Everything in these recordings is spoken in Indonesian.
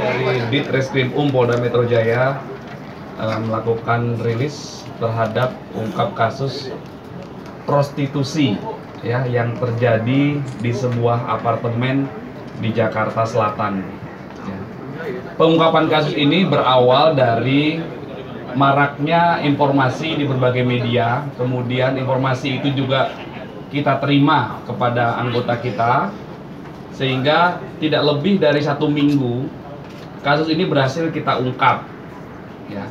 dari Ditreskrim Um Polda Metro Jaya eh, melakukan rilis terhadap ungkap kasus prostitusi ya yang terjadi di sebuah apartemen di Jakarta Selatan. Pengungkapan kasus ini berawal dari maraknya informasi di berbagai media, kemudian informasi itu juga kita terima kepada anggota kita, sehingga tidak lebih dari satu minggu kasus ini berhasil kita ungkap, ya.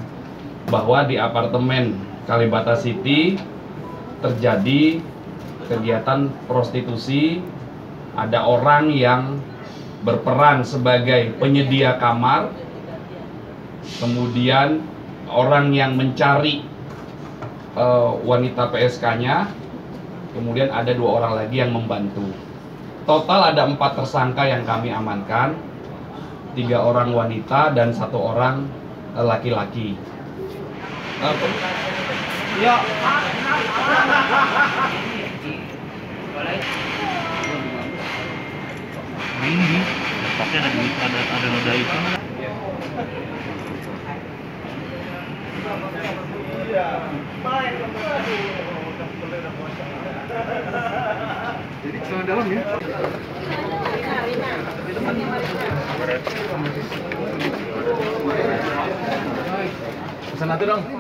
Bahwa di apartemen Kalibata City terjadi kegiatan prostitusi, ada orang yang berperan sebagai penyedia kamar, kemudian orang yang mencari uh, wanita PSK-nya, kemudian ada dua orang lagi yang membantu. Total ada empat tersangka yang kami amankan, tiga orang wanita dan satu orang eh, laki-laki. Uh, ya. Pasti ada duit ada ada noda itu Jadi celana dalam ya? Pesan satu dong.